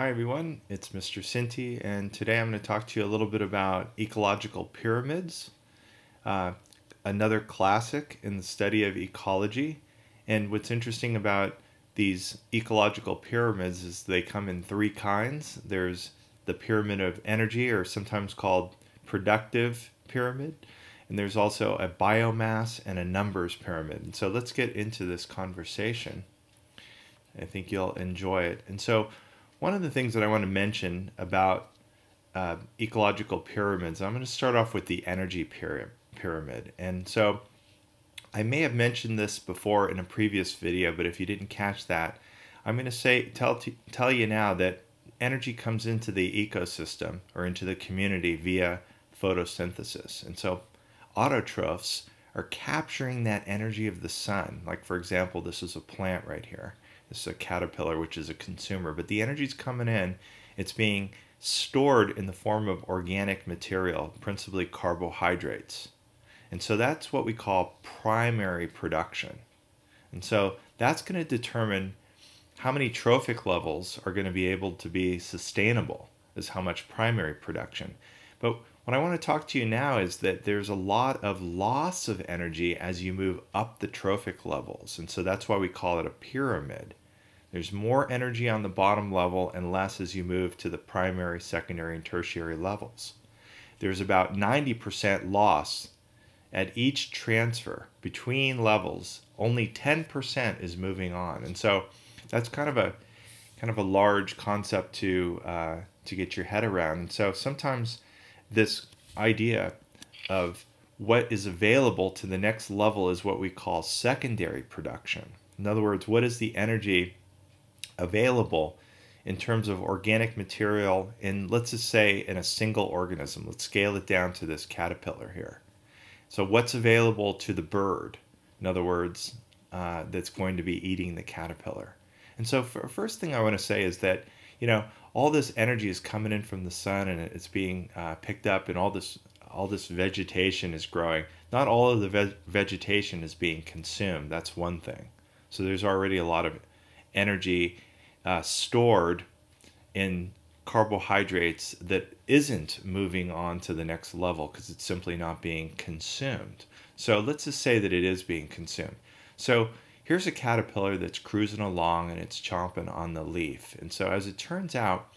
Hi everyone, it's Mr. Cinti, and today I'm going to talk to you a little bit about ecological pyramids, uh, another classic in the study of ecology. And what's interesting about these ecological pyramids is they come in three kinds. There's the pyramid of energy, or sometimes called productive pyramid, and there's also a biomass and a numbers pyramid. And so let's get into this conversation. I think you'll enjoy it. And so one of the things that I want to mention about uh, ecological pyramids, I'm going to start off with the energy pyramid. And so I may have mentioned this before in a previous video, but if you didn't catch that, I'm going to say tell tell you now that energy comes into the ecosystem or into the community via photosynthesis. And so autotrophs are capturing that energy of the sun. Like for example, this is a plant right here. This is a caterpillar, which is a consumer, but the energy is coming in. It's being stored in the form of organic material, principally carbohydrates. And so that's what we call primary production. And so that's going to determine how many trophic levels are going to be able to be sustainable, is how much primary production. But what I want to talk to you now is that there's a lot of loss of energy as you move up the trophic levels. And so that's why we call it a pyramid. There's more energy on the bottom level and less as you move to the primary, secondary, and tertiary levels. There's about 90% loss at each transfer between levels. Only 10% is moving on. And so that's kind of a kind of a large concept to uh, to get your head around. And so sometimes this idea of what is available to the next level is what we call secondary production. In other words, what is the energy available in terms of organic material in, let's just say, in a single organism. Let's scale it down to this caterpillar here. So, what's available to the bird? In other words, uh, that's going to be eating the caterpillar. And so, for, first thing I want to say is that, you know, all this energy is coming in from the sun and it's being uh, picked up, and all this all this vegetation is growing. Not all of the ve- vegetation is being consumed. That's one thing. So there's already a lot of energy uh, stored in carbohydrates that isn't moving on to the next level because it's simply not being consumed. So let's just say that it is being consumed. So here's a caterpillar that's cruising along and it's chomping on the leaf. And so as it turns out,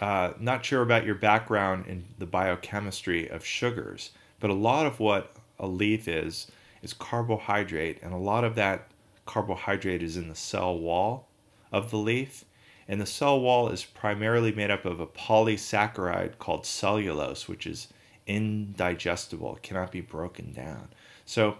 uh, not sure about your background in the biochemistry of sugars, but a lot of what a leaf is is carbohydrate, and a lot of that carbohydrate is in the cell wall of the leaf. And the cell wall is primarily made up of a polysaccharide called cellulose, which is indigestible, cannot be broken down. So,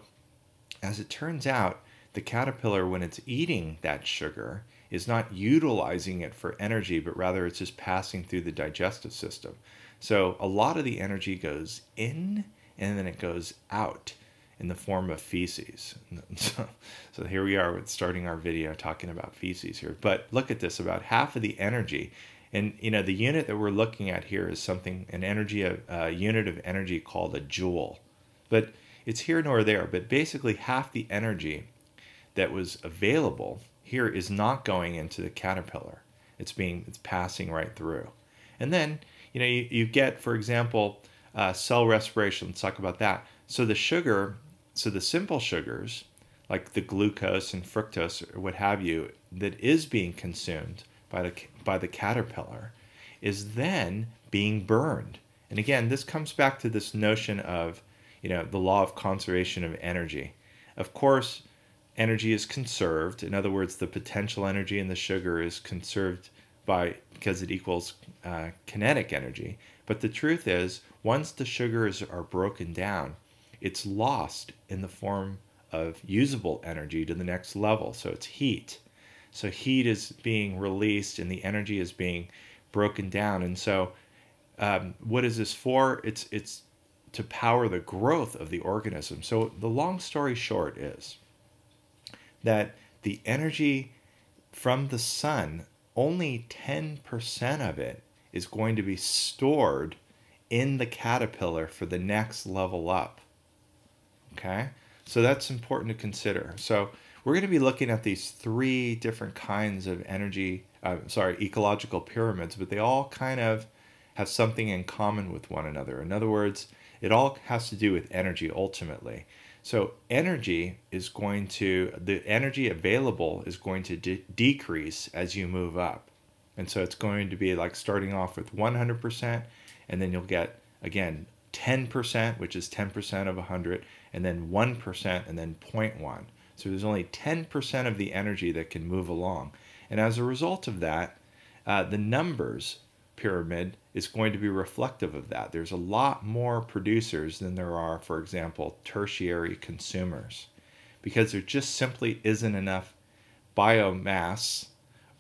as it turns out, the caterpillar, when it's eating that sugar, is not utilizing it for energy, but rather it's just passing through the digestive system. So, a lot of the energy goes in and then it goes out in the form of feces. So, so here we are with starting our video talking about feces here. But look at this, about half of the energy, and you know the unit that we're looking at here is something, an energy, a, a unit of energy called a joule. But it's here nor there, but basically half the energy that was available here is not going into the caterpillar. It's being, it's passing right through. And then, you know, you, you get, for example, uh, cell respiration. Let's talk about that. So the sugar so the simple sugars, like the glucose and fructose or what have you, that is being consumed by the by the caterpillar, is then being burned. And again, this comes back to this notion of, you know, the law of conservation of energy. Of course, energy is conserved. In other words, the potential energy in the sugar is conserved by because it equals uh, kinetic energy. But the truth is, once the sugars are broken down, it's lost in the form of usable energy to the next level. So it's heat. So heat is being released and the energy is being broken down. And so, um, what is this for? It's it's to power the growth of the organism. So the long story short is that the energy from the sun, only 10% of it is going to be stored in the caterpillar for the next level up. Okay, so that's important to consider. So we're going to be looking at these three different kinds of energy, uh, sorry, ecological pyramids, but they all kind of have something in common with one another. In other words, it all has to do with energy ultimately. So energy is going to, the energy available is going to de- decrease as you move up. And so it's going to be like starting off with 100%, and then you'll get, again, 10%, which is 10% of 100, and then 1%, and then 0.1. So there's only 10% of the energy that can move along. And as a result of that, uh, the numbers pyramid is going to be reflective of that. There's a lot more producers than there are, for example, tertiary consumers, because there just simply isn't enough biomass,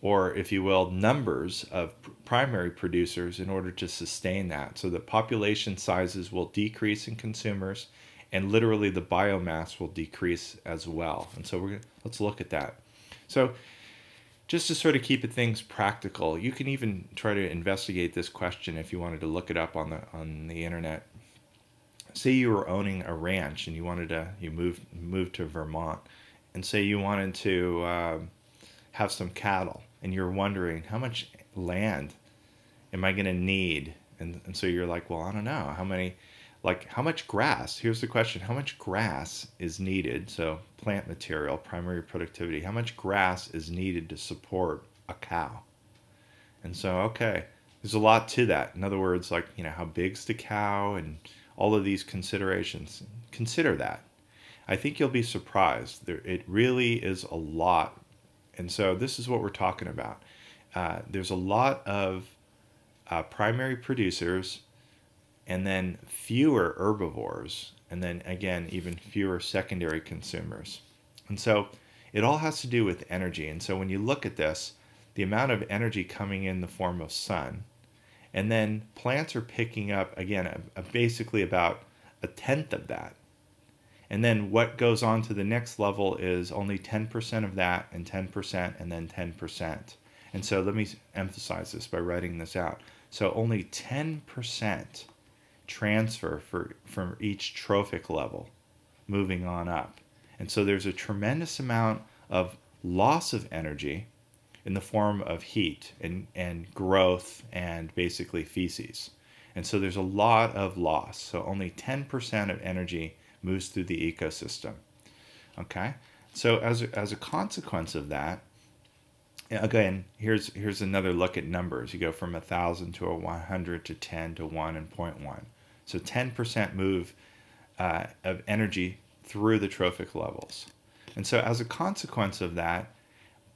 or if you will, numbers of primary producers in order to sustain that. So the population sizes will decrease in consumers, and literally the biomass will decrease as well. And so we're gonna, let's look at that. So just to sort of keep things practical, you can even try to investigate this question if you wanted to look it up on the on the internet. Say you were owning a ranch and you wanted to you moved moved to Vermont, and say you wanted to uh, have some cattle, and you're wondering how much land am I going to need, and and so you're like, well, I don't know how many like how much grass here's the question how much grass is needed so plant material primary productivity how much grass is needed to support a cow? And so okay there's a lot to that. In other words like you know how big's the cow and all of these considerations consider that. I think you'll be surprised. There it really is a lot. And so this is what we're talking about. Uh, there's a lot of uh, primary producers and then fewer herbivores, and then again, even fewer secondary consumers. And so it all has to do with energy. And so when you look at this, the amount of energy coming in the form of sun, and then plants are picking up, again, a, a basically about a tenth of that. And then what goes on to the next level is only 10% of that, and 10%, and then 10%. And so let me emphasize this by writing this out. So only 10% transfer for from each trophic level moving on up. And so there's a tremendous amount of loss of energy in the form of heat and, and growth and basically feces. And so there's a lot of loss. So only 10% of energy moves through the ecosystem. Okay? So as a, as a consequence of that, again, here's here's another look at numbers. You go from 1,000 to a 100 to 10 to 1 and 0.1. So 10% move uh, of energy through the trophic levels. And so as a consequence of that,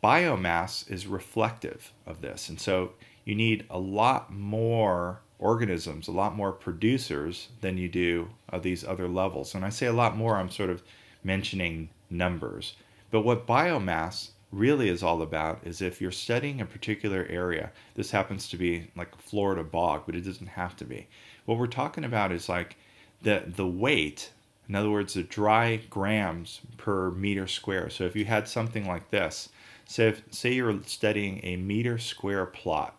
biomass is reflective of this. And so you need a lot more organisms, a lot more producers than you do of these other levels. When I say a lot more, I'm sort of mentioning numbers. But what biomass really is all about is if you're studying a particular area, this happens to be like Florida bog, but it doesn't have to be. What we're talking about is like the the weight, in other words, the dry grams per meter square. So if you had something like this, say if, say you're studying a meter square plot,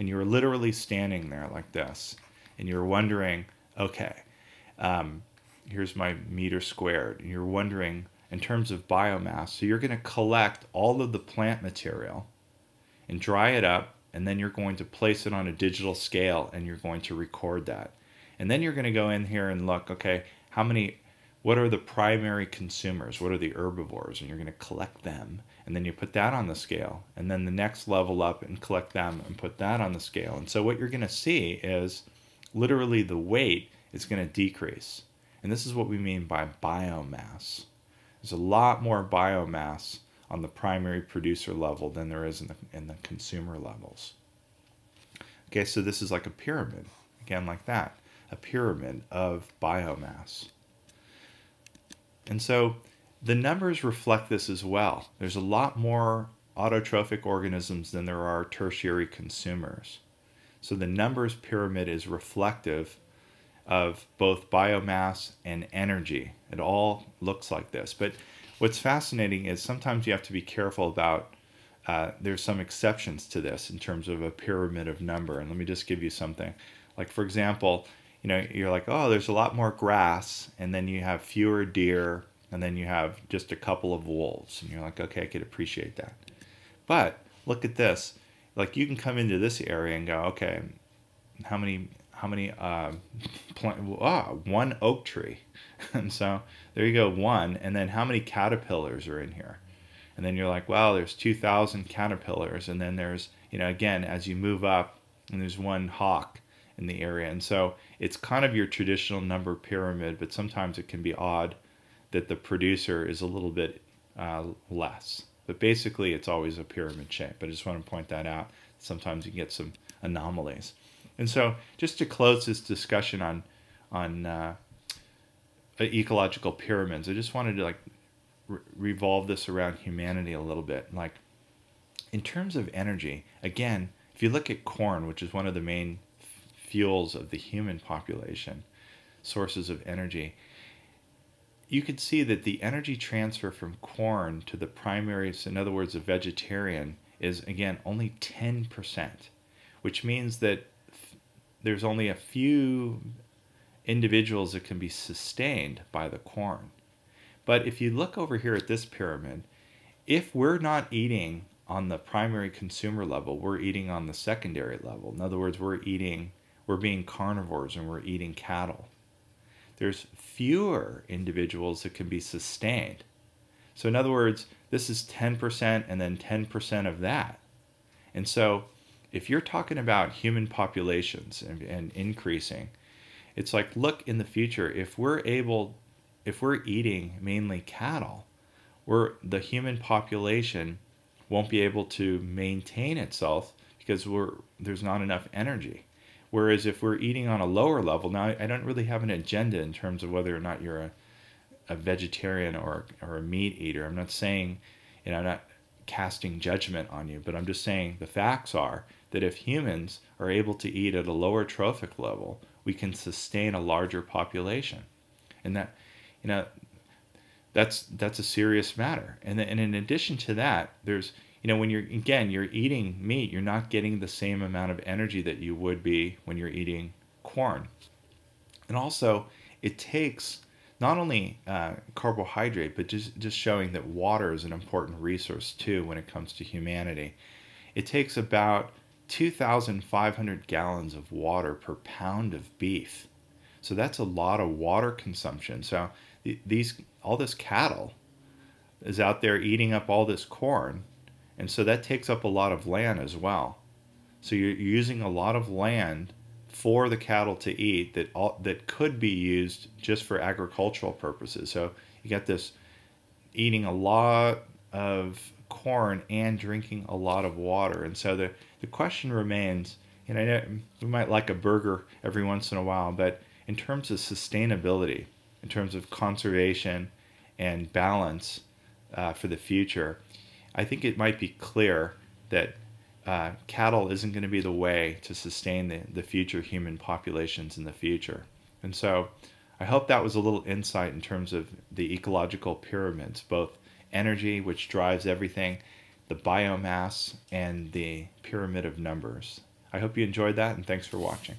and you're literally standing there like this, and you're wondering, okay, um, here's my meter squared, and you're wondering in terms of biomass. So you're going to collect all of the plant material and dry it up, and then you're going to place it on a digital scale and you're going to record that. And then you're going to go in here and look, okay, how many, what are the primary consumers? What are the herbivores? And you're going to collect them. And then you put that on the scale. And then the next level up and collect them and put that on the scale. And so what you're going to see is literally the weight is going to decrease. And this is what we mean by biomass. There's a lot more biomass on the primary producer level than there is in the, in the consumer levels. Okay, so this is like a pyramid, again, like that, a pyramid of biomass. And so the numbers reflect this as well. There's a lot more autotrophic organisms than there are tertiary consumers. So the numbers pyramid is reflective of both biomass and energy. It all looks like this. But what's fascinating is sometimes you have to be careful about. Uh, there's some exceptions to this in terms of a pyramid of number. And let me just give you something. Like, for example, you know, you're like, oh, there's a lot more grass, and then you have fewer deer, and then you have just a couple of wolves, and you're like, okay, I could appreciate that. But look at this. Like you can come into this area and go, okay, how many how many uh, plant, ah, one oak tree, and so there you go, one, and then how many caterpillars are in here, and then you're like, wow, there's two thousand caterpillars, and then there's you know again as you move up, and there's one hawk in the area, and so it's kind of your traditional number pyramid, but sometimes it can be odd that the producer is a little bit uh, less. But basically, it's always a pyramid shape. But I just want to point that out. Sometimes you get some anomalies. And so, just to close this discussion on on uh, ecological pyramids, I just wanted to like re- revolve this around humanity a little bit. Like, in terms of energy, again, if you look at corn, which is one of the main fuels of the human population, sources of energy, you could see that the energy transfer from corn to the primary, in other words, a vegetarian, is again only 10%, which means that there's only a few individuals that can be sustained by the corn. But if you look over here at this pyramid, if we're not eating on the primary consumer level, we're eating on the secondary level. In other words, we're eating, we're being carnivores and we're eating cattle there's fewer individuals that can be sustained. So, in other words, this is 10% and then 10% of that. And so, if you're talking about human populations and, and increasing, it's like, look in the future, if we're able, if we're eating mainly cattle, we're, the human population won't be able to maintain itself because we're, there's not enough energy. Whereas if we're eating on a lower level, now I don't really have an agenda in terms of whether or not you're a, a vegetarian or, or a meat eater. I'm not saying, you know, I'm not casting judgment on you, but I'm just saying the facts are that if humans are able to eat at a lower trophic level, we can sustain a larger population. And that, you know, that's that's a serious matter. And, and in addition to that, there's you know when you're again you're eating meat you're not getting the same amount of energy that you would be when you're eating corn and also it takes not only uh, carbohydrate but just just showing that water is an important resource too when it comes to humanity it takes about 2500 gallons of water per pound of beef so that's a lot of water consumption so these all this cattle is out there eating up all this corn and so that takes up a lot of land as well. So you're using a lot of land for the cattle to eat that all, that could be used just for agricultural purposes. So you got this eating a lot of corn and drinking a lot of water. And so the, the question remains, and I know we might like a burger every once in a while, but in terms of sustainability, in terms of conservation and balance uh, for the future, I think it might be clear that uh, cattle isn't going to be the way to sustain the, the future human populations in the future. And so I hope that was a little insight in terms of the ecological pyramids, both energy, which drives everything, the biomass, and the pyramid of numbers. I hope you enjoyed that, and thanks for watching.